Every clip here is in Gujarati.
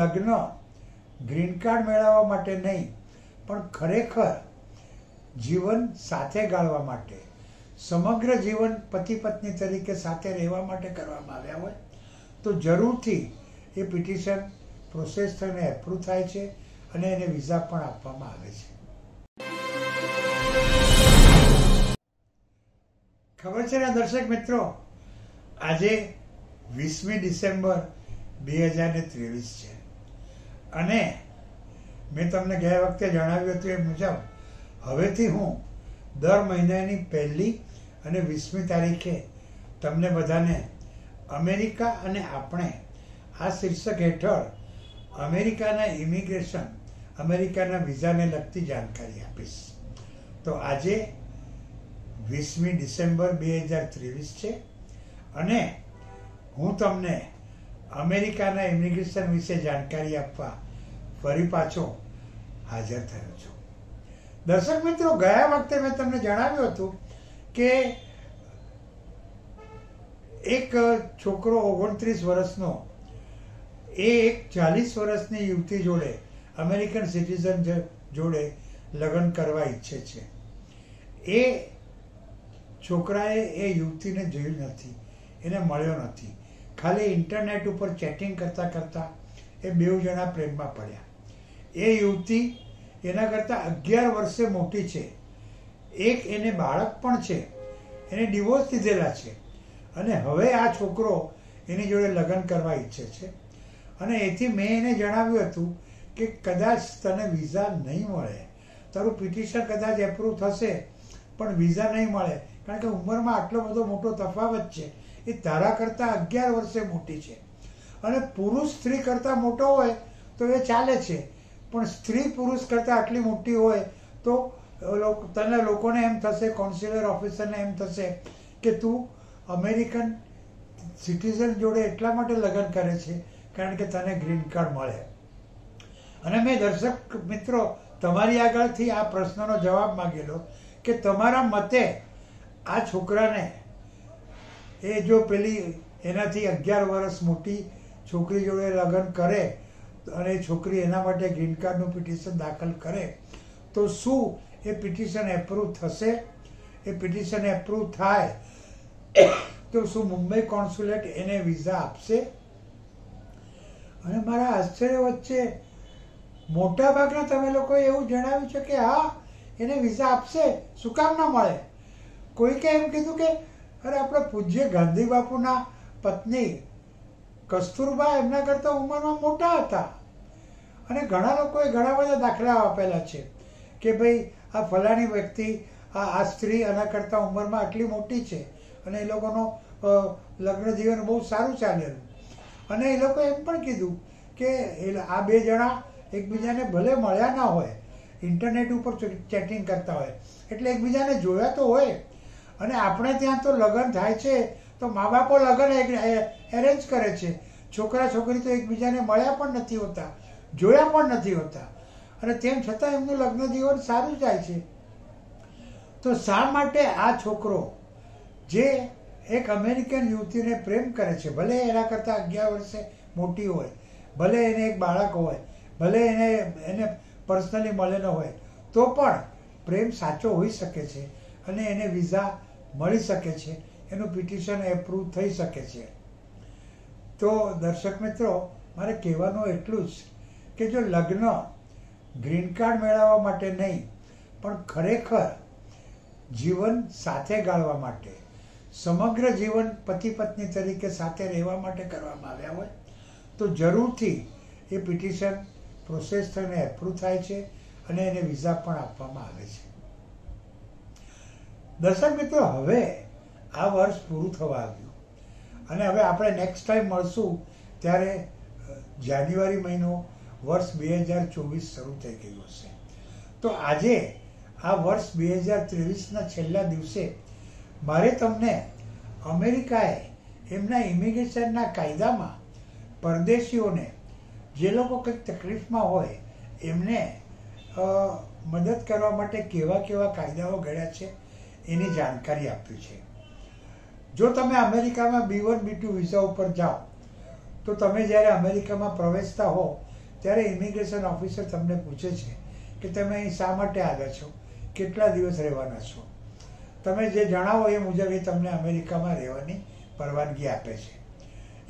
લગ્ન ગ્રીન કાર્ડ મેળવવા માટે નહીં, પણ ખરેખર જીવન સાથે ગાળવા માટે, સમગ્ર જીવન પતિ પત્ની તરીકે સાથે રહેવા માટે કરવામાં આવ્યા હોય, તો જરૂરથી એ પિટિશન પ્રોસેસ થઈને એપ્રૂવ થાય છે અને એને વિઝા પણ આપવામાં આવે છે. ખબર છે ને દર્શક મિત્રો, આજે વીસમી ડિસેમ્બર બે હજાર ને ત્રેવીસ છે. અને મેં તમને ગયા વખતે જણાવ્યું હતું એ મુજબ, હવેથી હું દર મહિનાની પહેલી અને વીસમી તારીખે તમને બધાને અમેરિકા અને આપણે આ શીર્ષક હેઠળ અમેરિકાના ઇમિગ્રેશન, અમેરિકાના વિઝાને લગતી જાણકારી આપીશ. તો આજે વીસમી ડિસેમ્બર બે હજાર ત્રેવીસ છે અને હું તમને અમેરિકાના ઇમિગ્રેશન વિશે જાણકારી આપવા ફરી પાછો હાજર થયો છું. દર્શક મિત્રો, ગયા વખતે મેં તમને જણાવ્યું હતું કે એક છોકરો ઓગણત્રીસ વર્ષનો, એ એક ચાલીસ વર્ષની યુવતી જોડે, અમેરિકન સિટીઝન જોડે લગ્ન કરવા ઈચ્છે છે. એ છોકરાએ એ યુવતીને જોયું નથી, એને મળ્યો નથી. ખાલી ઇન્ટરનેટ ઉપર ચેટિંગ કરતાં કરતાં એ બેઉ જણા પ્રેમમાં પડ્યા. એ યુવતી એના કરતાં અગિયાર વર્ષે મોટી છે. એક એને બાળક પણ છે. એને ડિવોર્સ લીધેલા છે. અને હવે આ છોકરો એની જોડે લગ્ન કરવા ઈચ્છે છે. અને એથી મેં એને જણાવ્યું હતું કે કદાચ તને વિઝા નહીં મળે. તારું પિટિશન કદાચ એપ્રૂવ થશે, પણ વિઝા નહીં મળે. કારણ કે ઉંમરમાં આટલો બધો મોટો તફાવત છે. એ તારા કરતાં અગિયાર વર્ષે મોટી છે. અને પુરુષ સ્ત્રી કરતાં મોટો હોય તો એ ચાલે છે. પણ સ્ત્રી પુરુષ કરતાં આટલી મોટી હોય તો તને લોકોને એમ થશે કોન્સ્યુલર ઓફિસરને એમ થશે કે તું અમેરિકન સિટીઝન જોડે એટલા માટે લગ્ન કરે છે કારણ કે તને ગ્રીન કાર્ડ મળે. અને મેં દર્શક મિત્રો, તમારી આગળથી આ પ્રશ્નનો જવાબ માગેલો કે તમારા મતે આ છોકરાને, એ જો પેલી એનાથી અગિયાર વર્ષ મોટી છોકરી જોડે લગ્ન કરે અને છોકરી એના માટે ગ્રીન કાર્ડનું પિટિશન દાખલ કરે, તો શું એ પિટિશન એપ્રૂવ થશે? એ પિટિશન એપ્રૂવ થાય, તો શું મુંબઈ કોન્સ્યુલેટ એને વિઝા આપશે? અને મારા આશ્ચર્ય વચ્ચે, મોટા ભાગના તમે લોકોએ એવું જણાવ્યું છે કે હા, એને વિઝા આપશે, શું કામ ના મળે? કોઈકે એમ કીધું કે, અરે, આપણે પૂજ્ય ગાંધી બાપુના પત્ની કસ્તુરબા એમના કરતાં ઉંમરમાં મોટા હતા. અને ઘણા લોકોએ ઘણા બધા દાખલા આપેલા છે કે ભાઈ આ ફલાણી વ્યક્તિ, આ આ સ્ત્રી આના કરતાં ઉંમરમાં આટલી મોટી છે અને એ લોકોનો લગ્ન જીવન બહુ સારું ચાલેલું. અને એ લોકોએ એમ પણ કીધું કે આ બે જણા એકબીજાને ભલે મળ્યા ના હોય, ઇન્ટરનેટ ઉપર ચેટિંગ કરતા હોય, એટલે એકબીજાને જોયા તો હોય. અને આપણે ત્યાં તો લગ્ન થાય છે તો મા બાપો લગ્ન એરેન્જ કરે છે. છોકરા છોકરી તો એકબીજાને મળ્યા પણ નથી હોતા, જોયા પણ નથી હોતા. અને તેમ છતાં એમનું લગ્ન જીવન સારું જાય છે. તો શા માટે આ છોકરો, જે એક અમેરિકન યુવતીને પ્રેમ કરે છે, ભલે એના કરતાં અગિયાર વર્ષે મોટી હોય, ભલે એને એક બાળક હોય, ભલે એને એને પર્સનલી મળેલો હોય, તો પણ પ્રેમ સાચો હોઈ શકે છે અને એને વિઝા મળી શકે છે. એનું પિટિશન એપ્રૂવ થઈ શકે છે. તો દર્શક મિત્રો, મારે કહેવાનું એટલું જ કે જો લગ્ન ગ્રીન કાર્ડ મેળવવા માટે નહીં, પણ ખરેખર જીવન સાથે ગાળવા માટે, સમગ્ર જીવન પતિ પત્ની તરીકે સાથે રહેવા માટે કરવામાં આવ્યા હોય, તો જરૂરથી એ પિટિશન પ્રોસેસ થઈને એપ્રૂવ થાય છે અને એને વિઝા પણ આપવામાં આવે છે. દર્શક મિત્રો, હવે આ વર્ષ પૂરું થવા આવ્યું. અને હવે આપણે નેક્સ્ટ ટાઈમ મળશું ત્યારે જાન્યુઆરી મહિનો વર્ષ બે હજાર ચોવીસ શરૂ થઈ ગયું હશે. તો આજે, આ વર્ષ બે હજાર ત્રેવીસના છેલ્લા દિવસે, મારે તમને અમેરિકાએ એમના ઇમિગ્રેશનના કાયદામાં પરદેશીઓને જે લોકો કંઈક તકલીફમાં હોય, એમને મદદ કરવા માટે કેવા કેવા કાયદાઓ ઘડ્યા છે, એની જાણકારી આપવી છે. જો તમે અમેરિકામાં B one, B two visa ઉપર જાઓ, તો તમે જ્યારે અમેરિકામાં પ્રવેશતા હો, ત્યારે ઇમિગ્રેશન ઓફિસર તમને પૂછે છે કે તમે અહીં શા માટે આવ્યા છો? કેટલા દિવસ રહેવાના છો? તમે જે જણાવો એ મુજબ એ તમને અમેરિકામાં રહેવાની પરવાનગી આપે છે.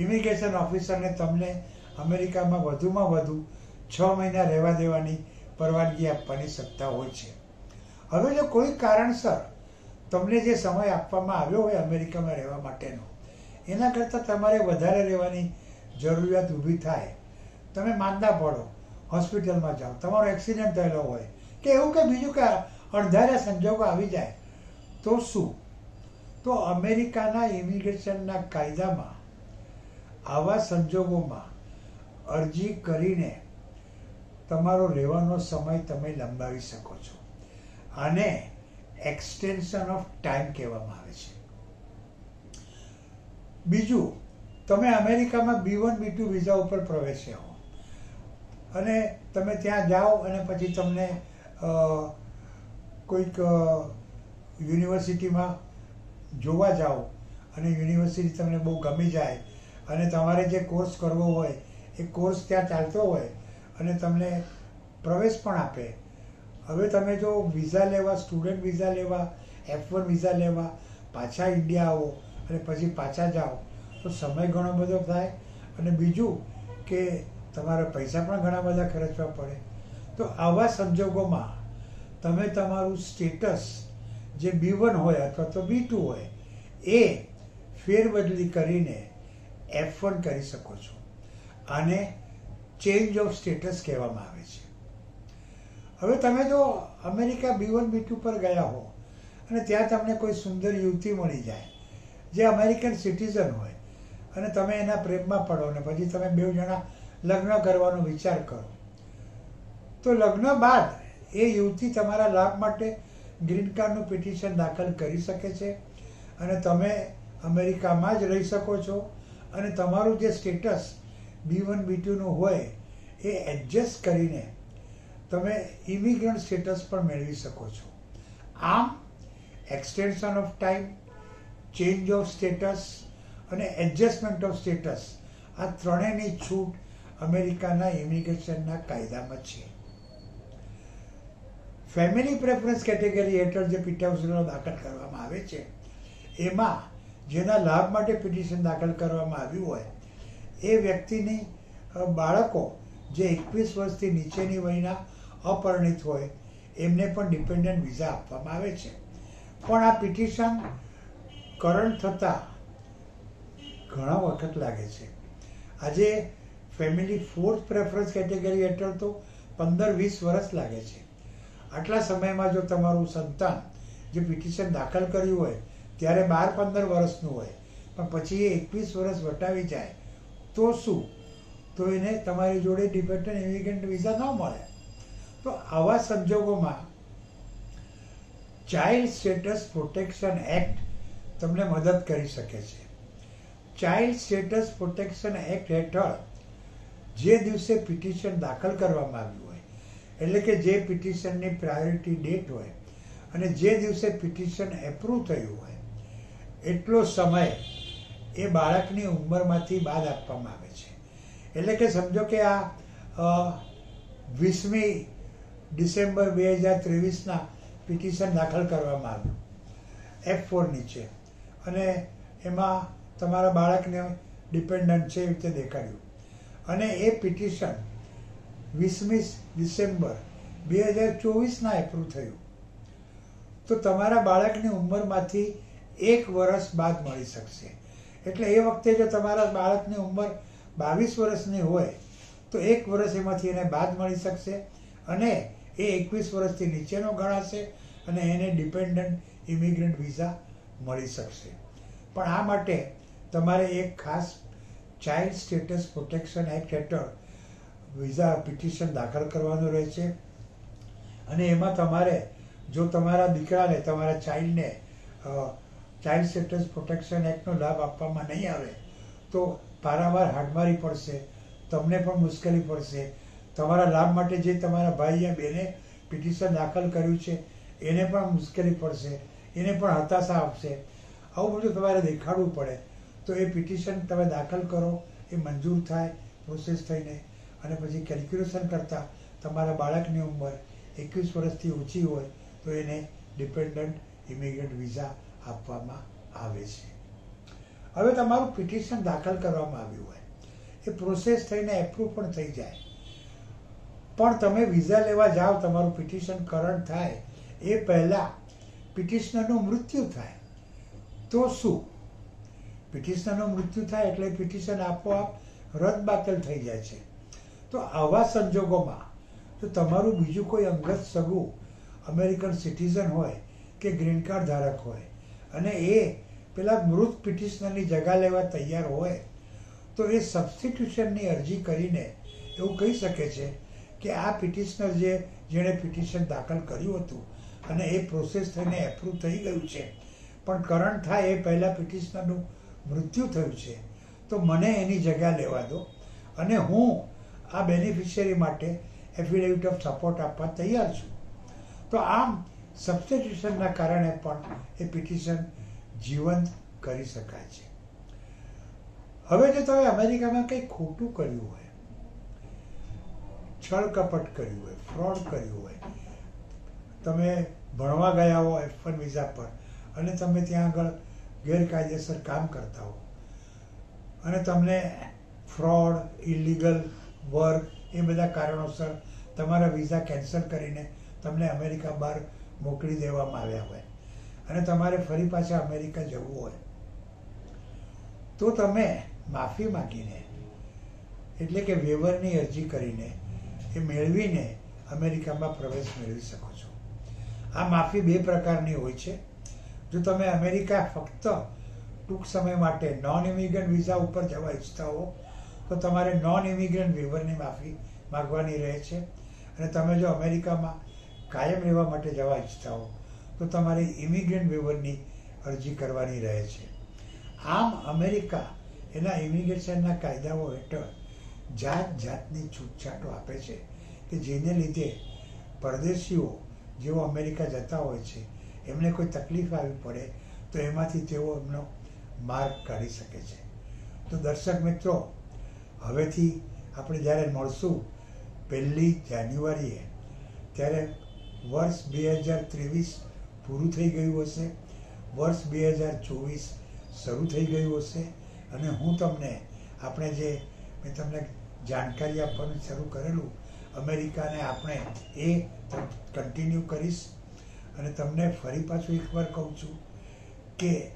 ઇમિગ્રેશન ઓફિસરને તમને અમેરિકામાં વધુમાં વધુ છ મહિના રહેવા દેવાની પરવાનગી આપવાની સત્તા હોય છે. હવે જો કોઈ કારણસર તમને જે સમય આપવામાં આવ્યો હોય અમેરિકામાં રહેવા માટેનો, એના કરતાં તમારે વધારે રહેવાની જરૂરિયાત ઊભી થાય. તમે માંદા પડો, હોસ્પિટલમાં જાઓ, તમારો એક્સિડન્ટ થયેલો હોય કે એવું કે બીજું કે અણધાર્યા સંજોગો આવી જાય, તો શું? તો અમેરિકાના ઇમિગ્રેશનના કાયદામાં, આવા સંજોગોમાં અરજી કરીને તમારો રહેવાનો સમય તમે લંબાવી શકો છો. આને એક્સટેન્શન ઓફ ટાઈમ કહેવામાં આવે છે. બીજું, તમે અમેરિકામાં B one B two visa ઉપર પ્રવેશ્યા હો. અને તમે ત્યાં જાઓ અને પછી તમને કોઈક યુનિવર્સિટીમાં જોવા જાઓ અને યુનિવર્સિટી તમને બહુ ગમી જાય અને તમારે જે કોર્સ કરવો હોય, એ કોર્સ ત્યાં ચાલતો હોય અને તમને પ્રવેશ પણ આપે. હવે તમે જો વિઝા લેવા સ્ટુડન્ટ વિઝા લેવા એફ વન વિઝા લેવા, પાછા ઇન્ડિયા આવો અને પછી પાછા જાઓ, તો સમય ઘણો બધો થાય. અને બીજું કે તમારા પૈસા પણ ઘણા બધા ખર્ચવા પડે. તો આવા સંજોગોમાં તમે તમારું સ્ટેટસ જે બી વન હોય અથવા તો બી ટુ હોય, એ ફેરબદલી કરીને એફ વન કરી શકો છો. આને ચેન્જ ઓફ સ્ટેટસ કહેવામાં આવે છે. હવે તમે જો America B one B two પર ગયા હો, અને ત્યાં તમને કોઈ સુંદર યુવતી મળી જાય, જે અમેરિકન સિટીઝન હોય, અને તમે એના પ્રેમમાં પડો ને પછી તમે બે જણા લગ્ન કરવાનો વિચાર કરો. તો લગ્ન બાદ એ યુવતી તમારા લાભ માટે ગ્રીન કાર્ડનું પિટિશન દાખલ કરી શકે છે, અને તમે અમેરિકામાં જ રહી શકો છો, અને તમારું જે સ્ટેટસ બી વન બી ટુનું હોય, એ એડજસ્ટ કરીને તમે ઇમિગ્રન્ટ સ્ટેટસ પણ મેળવી શકો છો. આમ extension of time change of status અને એડજસ્ટમેન્ટ ઓફ સ્ટેટસ આ ત્રણેયની છૂટ અમેરિકાના ઇમિગ્રેશનના કાયદામાં છે. ફેમિલી પ્રેફરન્સ કેટેગરી હેઠળ જે પિટિશનો દાખલ કરવામાં આવે છે, એમાં જેના લાભ માટે પિટિશન દાખલ કરવામાં આવ્યું હોય, એ વ્યક્તિની બાળકો જે એકવીસ વર્ષથી નીચેની વયના અપરિણિત હોય, એમને પણ ડિપેન્ડન્ટ વિઝા આપવામાં આવે છે. પણ આ પિટિશન કરંટ થતાં ઘણા વખત લાગે છે. આજે ફેમિલી ફોર્થ પ્રેફરન્સ કેટેગરી હેઠળ તો પંદર વીસ વર્ષ લાગે છે. આટલા સમયમાં જો તમારું સંતાન જે પિટિશન દાખલ કર્યું હોય, ત્યારે બાર પંદર વર્ષનું હોય, પણ પછી એ એકવીસ વર્ષ વટાવી જાય, તો શું? તો એને તમારી જોડે ડિપેન્ડન્ટ ઇમિગ્રન્ટ વિઝા ન મળે. તો આવા સંજોગોમાં ચાઇલ્ડ સ્ટેટસ પ્રોટેક્શન એક્ટ તમને મદદ કરી શકે છે. ચાઇલ્ડ સ્ટેટસ પ્રોટેક્શન એક્ટ હેઠળ જે દિવસે પિટિશન દાખલ કરવામાં આવ્યું હોય, એટલે કે જે પિટિશનની પ્રાયોરિટી ડેટ હોય, અને જે દિવસે પિટિશન એપ્રુવ થયું હોય, એટલો સમય એ બાળકની ઉંમરમાંથી બાદ આપવામાં આવે છે. એટલે કે સમજો કે આ વીસમી ડિસેમ્બર બે હજાર ત્રેવીસના પિટિશન દાખલ કરવામાં આવ્યું. એફ ફોર નીચે. અને એમાં તમારા બાળકને ડિપેન્ડન્ટ છે એ રીતે દેખાડ્યું. અને એ પિટિશન વીસમી ડિસેમ્બર બે હજાર ચોવીસના એપ્રુવ થયું. તો તમારા બાળકની ઉંમરમાંથી એક વર્ષ બાદ મળી શકશે. એટલે એ વખતે જો તમારા બાળકની ઉંમર બાવીસ વર્ષની હોય, તો એક વર્ષ એમાંથી એને બાદ મળી શકશે. અને એ એકવીસ વર્ષથી નીચેનો ગણાશે અને એને ડિપેન્ડન્ટ ઇમિગ્રન્ટ વિઝા મળી શકશે. પણ આ માટે તમારે એક ખાસ ચાઇલ્ડ સ્ટેટસ પ્રોટેક્શન એક્ટ હેઠળ વિઝા પિટિશન દાખલ કરવાનું રહે છે અને એમાં તમારે, જો તમારા દીકરાને, તમારા ચાઇલ્ડને ચાઇલ્ડ સ્ટેટસ પ્રોટેક્શન એક્ટનો લાભ આપવામાં નહીં આવે, તો પારાવાર હાડમારી પડશે, તમને પણ મુશ્કેલી પડશે તમારા લાભ માટે જે તમારા ભાઈ યા બેને પિટિશન દાખલ કર્યું છે, એને પણ મુશ્કેલી પડશે, એને પણ હતાશા આપશે. આવું બધું તમારે દેખાડવું પડે. તો એ પિટિશન તમે દાખલ કરો, એ મંજૂર થાય પ્રોસેસ થઈને. અને પછી કેલ્ક્યુલેશન કરતાં તમારા બાળકની ઉંમર એકવીસ વર્ષથી ઓછી હોય, તો એને ડિપેન્ડન્ટ ઇમિગ્રન્ટ વિઝા આપવામાં આવે છે. હવે તમારું પિટિશન દાખલ કરવામાં આવ્યું હોય. એ પ્રોસેસ થઈને એપ્રૂવ પણ થઈ જાય. પણ તમે વિઝા લેવા જાઓ, તમારું પિટિશન કરંટ થાય, એ પહેલાં પિટિશનરનું મૃત્યુ થાય. તો શું? પિટિશનરનું મૃત્યુ થાય એટલે પિટિશન આપોઆપ રદ બાતલ થઈ જાય છે. તો આવા સંજોગોમાં, જો તમારું બીજું કોઈ અંગત સગું અમેરિકન સિટીઝન હોય કે ગ્રીન કાર્ડ ધારક હોય અને એ પેલા મૃત પિટિશનરની જગા લેવા તૈયાર હોય, તો એ સબસ્ટિટ્યુશનની અરજી કરીને એવું કહી શકે છે કે આ પિટિશનર જે, જેણે પિટિશન દાખલ કર્યું હતું અને એ પ્રોસેસ થઈને એપ્રૂવ થઈ ગયું છે. પણ કરંટ થાય એ પહેલાં પિટિશનરનું મૃત્યુ થયું છે. તો મને એની જગ્યા લેવા દો. અને હું આ બેનિફિશિયરી માટે એફિડેવિટ ઓફ સપોર્ટ આપવા તૈયાર છું. તો આમ સબસ્ટિટ્યુશનના કારણે પણ એ પિટિશન જીવંત કરી શકાય છે. હવે જો તમે અમેરિકામાં કંઈ ખોટું કર્યું હોય છળ કપટ કર્યું હોય, ફ્રોડ કર્યું હોય. તમે ભણવા ગયા હો એફ વન વિઝા પર અને તમે ત્યાં આગળ ગેરકાયદેસર કામ કરતા હો. અને તમને ફ્રોડ ઇલીગલ વર્ક એ બધા કારણોસર તમારા વિઝા કેન્સલ કરીને તમને અમેરિકા બહાર મોકલી દેવામાં આવ્યા હોય. અને તમારે ફરી પાછા અમેરિકા જવું હોય. તો તમે માફી માગીને, એટલે કે વેવરની અરજી કરીને એ મેળવીને અમેરિકામાં પ્રવેશ મેળવી શકો છો. આ માફી બે પ્રકારની હોય છે. જો તમે અમેરિકા ફક્ત ટૂંક સમય માટે નોન ઇમિગ્રન્ટ વિઝા ઉપર જવા ઈચ્છતા હો, તો તમારે નોન ઇમિગ્રન્ટ વેવરની માફી માગવાની રહે છે. અને તમે જો અમેરિકામાં કાયમ રહેવા માટે જવા ઈચ્છતા હો, તો તમારે ઇમિગ્રન્ટ વેવરની અરજી કરવાની રહે છે. આમ અમેરિકા એના ઇમિગ્રેશનના કાયદાઓ હેઠળ જાત જાતની છૂટછાટો આપે છે કે જેને લીધે પરદેશીઓ જેઓ અમેરિકા જતા હોય છે, એમને કોઈ તકલીફ આવી પડે તો એમાંથી તેઓ એમનો માર્ગ કાઢી શકે છે. તો દર્શક મિત્રો, હવેથી આપણે જ્યારે મળશું પહેલી જાન્યુઆરીએ, ત્યારે વર્ષ બે હજાર ત્રેવીસ પૂરું થઈ ગયું હશે, વર્ષ બે હજાર ચોવીસ શરૂ થઈ ગયું હશે, અને હું તમને આપણે જે મેં તમને જાણકારી આપવાનું શરૂ કરેલું. અમેરિકાને આપણે એ કન્ટિન્યુ કરીશ. અને તમને ફરી પાછું એકવાર કહું છું કે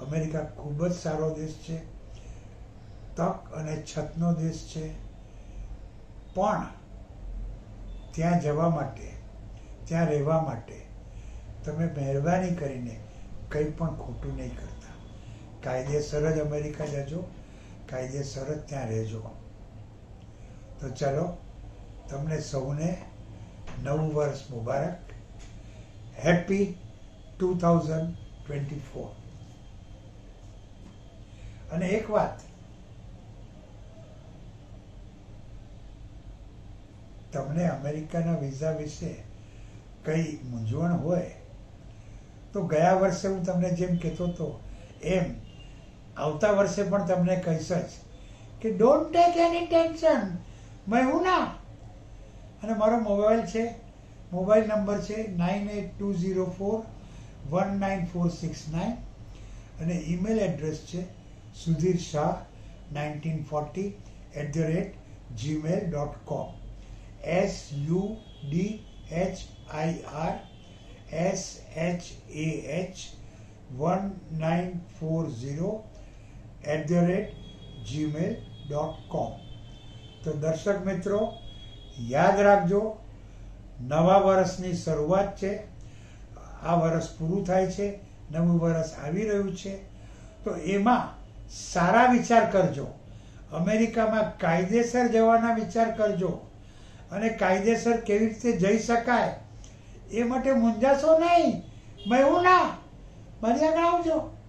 અમેરિકા ખૂબ જ સારો દેશ છે. તક અને છતનો દેશ છે. પણ ત્યાં જવા માટે, ત્યાં રહેવા માટે તમે મહેરબાની કરીને કંઈ પણ ખોટું નહીં કરતા. કાયદેસર જ અમેરિકા જજો. કાયદેસર જ ત્યાં રહેજો. તો ચાલો, તમને સૌને નવું વર્ષ મુબારક. Happy two thousand twenty four અને એક વાત. તમને અમેરિકાના વિઝા વિશે કંઈ મૂંઝવણ હોય, તો ગયા વર્ષે હું તમને જેમ કહેતો હતો, એમ આવતા વર્ષે પણ તમને કહીશ જ કે ડોન્ટ ટેક એની ટેન્શન મેં હું ના? અને મારો મોબાઈલ છે, મોબાઈલ નંબર છે nine eight two zero four one nine four six nine અને ઈમેલ એડ્રેસ છે Sudhir Shah nineteen forty at the rate Gmail dot com S U D H I R S H A H one nine four zero at the rate Gmail dot com તો દર્શક મિત્રો, યાદ રાખજો, નવા વર્ષની શરૂઆત છે. આ વર્ષ પૂરું થાય છે, નવું વર્ષ આવી રહ્યું છે. તો એમાં સારા વિચાર કરજો. અમેરિકામાં કાયદેસર જવાના વિચાર કરજો. અને કાયદેસર કેવી રીતે જઈ શકાય એ માટે મૂંઝાશો નહીં. મેં હું ના મારી આગળ આવજો.